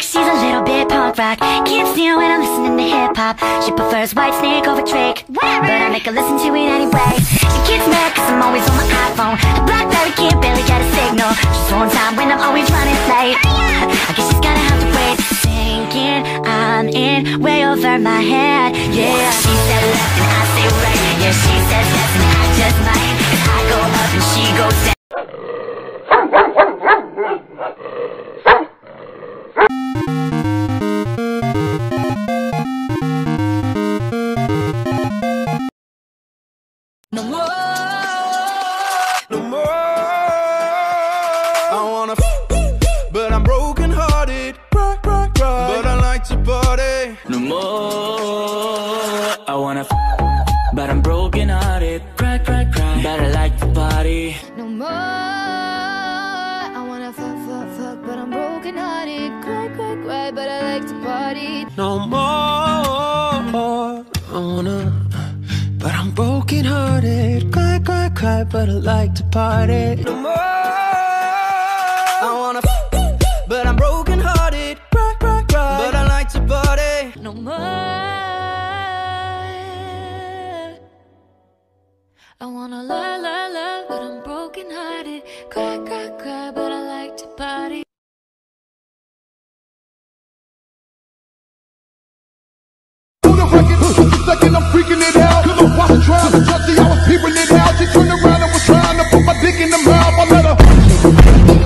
She's a little bit punk rock. Can't stand when I'm listening to hip-hop. She prefers Whitesnake over Drake But I make her listen to it anyway. She gets mad cause I'm always on my iPhone. The Blackberry can't barely get a signal. She's on time when I'm always running late. Oh, I guess she's gonna have to wait Thinking I'm in way over my head. Yeah, she said left and I say right. Yeah, but I'm broken hearted. Cry, cry, cry. But I like to party. No more. I wanna, f- but I'm broken hearted. Cry, cry, cry. But I like to party. No more. I wanna fuck, fuck, fuck, but I'm broken hearted. Cry, cry, cry, but I like to party. No more. I wanna, but I'm broken hearted. Cry, cry, cry. But I like to party. No more. I wanna lie, lie, lie, but I'm broken hearted. Cry, cry, cry, but I like to party. Second, I'm freaking it out. Cause I watched Trust Trusty, I was peeping it out. She turned around and was trying to put my dick in the mouth. I let her.